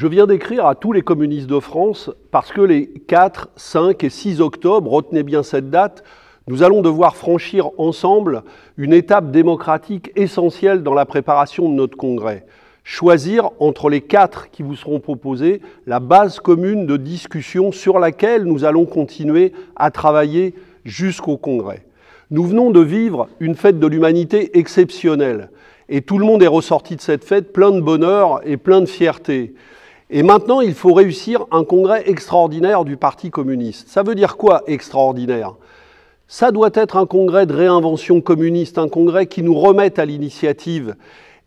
Je viens d'écrire à tous les communistes de France parce que les 4, 5 et 6 octobre, retenez bien cette date, nous allons devoir franchir ensemble une étape démocratique essentielle dans la préparation de notre congrès. Choisir entre les quatre qui vous seront proposés la base commune de discussion sur laquelle nous allons continuer à travailler jusqu'au congrès. Nous venons de vivre une fête de l'humanité exceptionnelle et tout le monde est ressorti de cette fête plein de bonheur et plein de fierté. Et maintenant, il faut réussir un congrès extraordinaire du Parti communiste. Ça veut dire quoi extraordinaire? Ça doit être un congrès de réinvention communiste, un congrès qui nous remette à l'initiative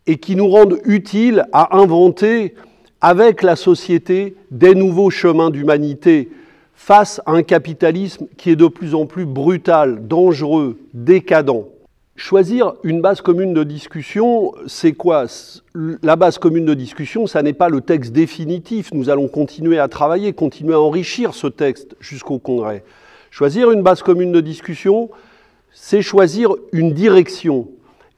et qui nous rende utile à inventer avec la société des nouveaux chemins d'humanité face à un capitalisme qui est de plus en plus brutal, dangereux, décadent. Choisir une base commune de discussion, c'est quoi? La base commune de discussion, ça n'est pas le texte définitif. Nous allons continuer à travailler, continuer à enrichir ce texte jusqu'au Congrès. Choisir une base commune de discussion, c'est choisir une direction.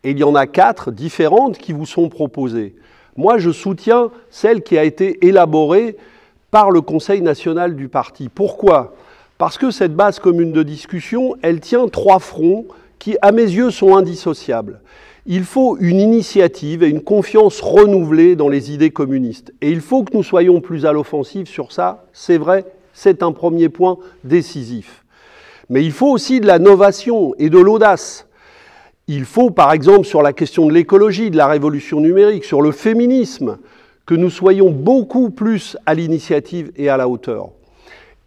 Et il y en a quatre différentes qui vous sont proposées. Moi, je soutiens celle qui a été élaborée par le Conseil national du parti. Pourquoi? Parce que cette base commune de discussion, elle tient trois fronts qui, à mes yeux, sont indissociables. Il faut une initiative et une confiance renouvelée dans les idées communistes. Et il faut que nous soyons plus à l'offensive sur ça, c'est vrai, c'est un premier point décisif. Mais il faut aussi de la novation et de l'audace. Il faut, par exemple, sur la question de l'écologie, de la révolution numérique, sur le féminisme, que nous soyons beaucoup plus à l'initiative et à la hauteur.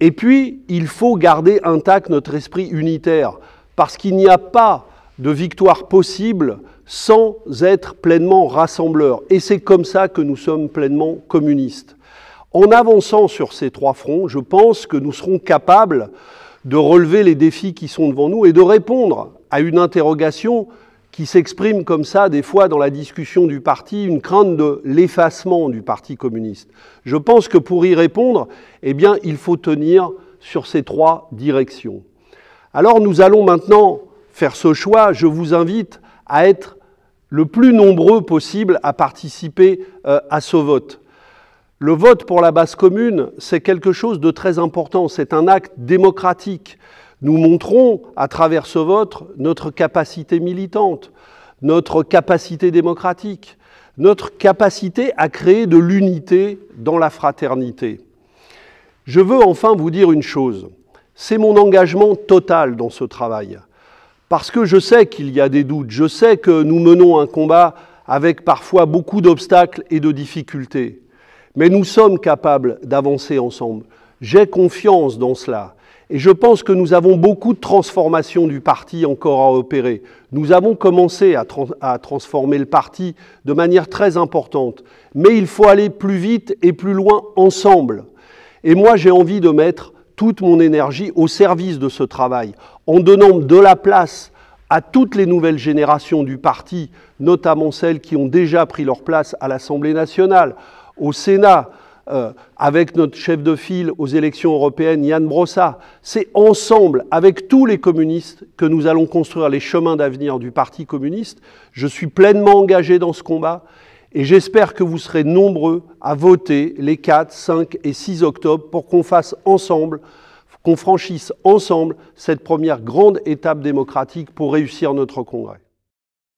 Et puis, il faut garder intact notre esprit unitaire parce qu'il n'y a pas de victoire possible sans être pleinement rassembleur. Et c'est comme ça que nous sommes pleinement communistes. En avançant sur ces trois fronts, je pense que nous serons capables de relever les défis qui sont devant nous et de répondre à une interrogation qui s'exprime comme ça des fois dans la discussion du parti, une crainte de l'effacement du Parti communiste. Je pense que pour y répondre, eh bien, il faut tenir sur ces trois directions. Alors nous allons maintenant faire ce choix. Je vous invite à être le plus nombreux possible à participer euh, à ce vote. Le vote pour la base commune, c'est quelque chose de très important, c'est un acte démocratique. Nous montrons à travers ce vote notre capacité militante, notre capacité démocratique, notre capacité à créer de l'unité dans la fraternité. Je veux enfin vous dire une chose. C'est mon engagement total dans ce travail. Parce que je sais qu'il y a des doutes, je sais que nous menons un combat avec parfois beaucoup d'obstacles et de difficultés. Mais nous sommes capables d'avancer ensemble. J'ai confiance dans cela. Et je pense que nous avons beaucoup de transformations du parti encore à opérer. Nous avons commencé à, transformer le parti de manière très importante. Mais il faut aller plus vite et plus loin ensemble. Et moi, j'ai envie de mettre toute mon énergie au service de ce travail, en donnant de la place à toutes les nouvelles générations du parti, notamment celles qui ont déjà pris leur place à l'Assemblée nationale, au Sénat, euh, avec notre chef de file aux élections européennes, Yann Brossa. C'est ensemble, avec tous les communistes, que nous allons construire les chemins d'avenir du Parti communiste. Je suis pleinement engagé dans ce combat et j'espère que vous serez nombreux à voter les 4, 5 et 6 octobre pour qu'on fasse ensemble, qu'on franchisse ensemble cette première grande étape démocratique pour réussir notre congrès.